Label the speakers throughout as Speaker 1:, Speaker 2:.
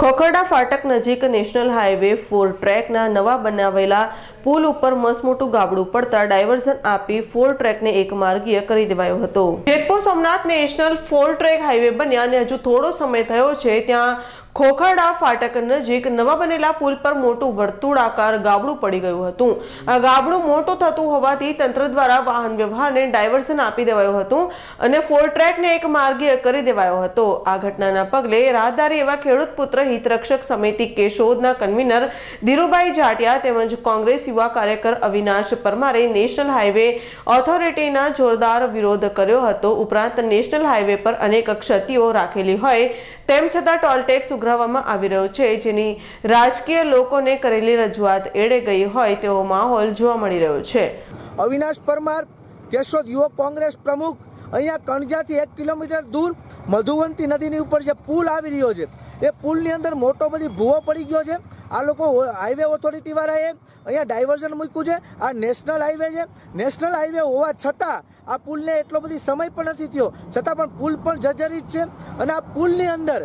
Speaker 1: ખોખરડા ફાટક નજીક national highway four ટ્રેકના નવા બનાવેલા પુલ ઉપર મસમોટું ગાબડું પડતા ડાયવર્ઝન આપી ફોર ટ્રેકને એક માર્ગીય કરી દેવાયો હતો. Jetpur Somnath national four track highway બન્યા અને હજુ થોડો સમય થયો છે, ત્યાં ખોખરડા ફાટક નજીક નવા બનેલા પુલ પર મોટું વર્તુળાકાર ગાબડું પડી ગયું હતું. આ ગાબડું મોટું થતું હોવાથી તંત્ર દ્વારા વાહન વ્યવહારને ડાયવર્ઝન આપી દેવાયું હતું અને ફોર ટ્રેકને એક માર્ગીય કરી દેવાયો હતો. આ ઘટનાના પગલે રાહદારી એવા ખેડૂત પુત્ર, હિતરક્ષક સમિતિ કેશોદના કન્વીનર ધીરુભાઈ જાટિયા તેમજ કોંગ્રેસ યુવા કાર્યકર અવિનાશ પરમારે નેશનલ હાઈવે ઓથોરિટીના જોરદાર વિરોધ કર્યો હતો. ઉપરાંત નેશનલ હાઈવે પર અનેક ક્ષતિઓ રાખેલી હોય તેમ છતાં ટોલ ટેક્સ ઉઘરાવવામાં આવી રહ્યો છે. જેની રાજકીય લોકોને કરેલી રજૂઆત એડે ગઈ હોય તેવો માહોલ જોવા મળી રહ્યો છે.
Speaker 2: અવિનાશ પરમાર, કેશોદ યુવક કોંગ્રેસ પ્રમુખ, અહીંયા કણજાથી એક કિલોમીટર દૂર મધુવંતી નદીની ઉપર જે પુલ આવી રહ્યો છે, એ પુલની અંદર મોટો બધી ભૂવો પડી ગયો છે. આ લોકો હાઈવે ઓથોરિટી વાળાએ અહીંયા ડાયવર્ઝન મૂક્યું છે. આ નેશનલ હાઈવે છે. નેશનલ હાઈવે હોવા છતાં આ પુલને એટલો બધી સમય પણ નથી થયો. છતાં પણ પુલ પણ જર્જરિત છે અને આ પુલની અંદર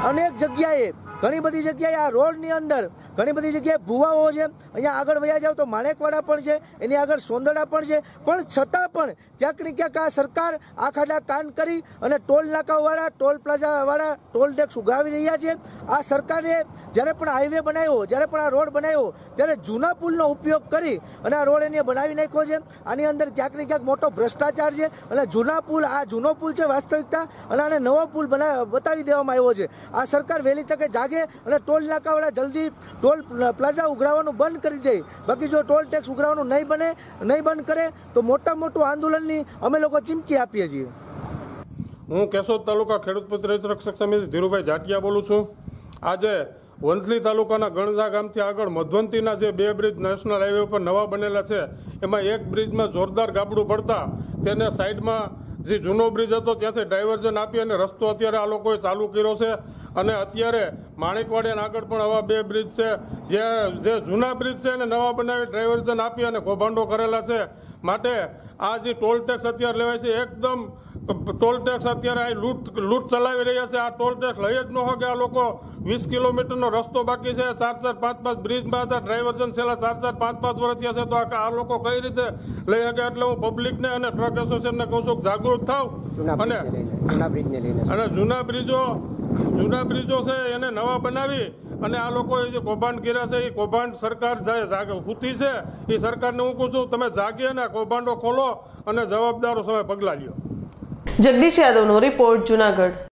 Speaker 2: અનેક જગ્યાએ ઘણી બધી જગ્યાએ આ રોડની અંદર ઘણી બધી જગ્યાએ ભૂવાઓ છે. અહીંયા આગળ વયા જાવ તો માણેકવાડા પણ છે, એની આગળ સોંદડા પણ છે. પણ છતાં પણ ક્યાંક ને ક્યાંક આ સરકાર આ ખાડા કાન કરી અને ટોલ નાકાવાળા, ટોલ પ્લાઝાવાળા ટોલ ટેક્સ ઉગાવી રહ્યા છે. આ સરકારે જ્યારે પણ હાઈવે બનાવ્યો, જ્યારે પણ આ રોડ બનાવ્યો, ત્યારે જૂના પુલનો ઉપયોગ કરી અને આ રોડ એને બનાવી નાખ્યો છે. આની અંદર ક્યાંક ને ક્યાંક મોટો ભ્રષ્ટાચાર છે અને જૂના પુલ, આ જૂનો પુલ છે વાસ્તવિકતા, અને આને નવો પુલ બના બતાવી દેવામાં આવ્યો છે. આ સરકાર વહેલી તકે જાગે અને ટોલ નાકાવાળા જલ્દી ટોલ પ્લાઝા ઉઘરાવવાનું બંધ કરી દે. બાકી જો ટોલ ટેક્સ ઉઘરાવવાનું નહીં બને, નહીં બંધ કરે, તો મોટા મોટું આંદોલનની અમે લોકો ચીમકી આપીએ છીએ.
Speaker 3: હું કેશોદ તાલુકા ખેડૂત પત્ર રક્ષક સમિતિ ધીરુભાઈ જાટિયા બોલું છું. આજે વંથલી તાલુકાના ગણઝા ગામથી આગળ મધવંતીના જે બે બ્રિજ નેશનલ હાઈવે ઉપર નવા બનેલા છે, એમાં એક બ્રિજમાં જોરદાર ગાબડું પડતા તેને સાઈડમાં જે જૂનો બ્રિજ હતો, ત્યાંથી ડાયવર્ઝન આપી અને રસ્તો અત્યારે આ લોકોએ ચાલુ કર્યો છે. અને અત્યારે માણેકવાડિયા આગળ પણ આવા બે બ્રિજ છે, જે જે જૂના બ્રિજ છે એને નવા બનાવી ડાયવર્ઝન આપી અને કૌભાંડો કરેલા છે. માટે આ જે ટોલ ટેક્સ અત્યારે લેવાય છે એકદમ ટોલ ટેક્સ અત્યારે આ લૂંટ લૂંટ ચલાવી રહ્યા છે. આ ટોલ ટેક્સ લઈ જ ન હોય કે આ લોકો વીસ કિલોમીટરનો રસ્તો બાકી છે. ચાર ચાર પાંચ પાંચ બ્રિજમાં હતા ડ્રાઈવર્જન છેલ્લા ચાર ચાર પાંચ પાંચ વર્ષ થયા છે. તો આ લોકો કઈ રીતે લઈ શકે? એટલે હું પબ્લિકને અને ટ્રક એસોસિએશનને કહું છું જાગૃત થાવ. અને અને જૂના બ્રિજો જૂના બ્રિજો છે એને નવા બનાવી અને આ લોકોએ જે કૌભાંડ કર્યા છે એ કૌભાંડ સરકાર જાગે ઉઠી છે. એ સરકારને હું કહું છું તમે જાગી અને કૌભાંડો ખોલો અને જવાબદારો સમય પગલાં લ્યો.
Speaker 1: જગદીશ યાદવનો રિપોર્ટ જુનાગઢ.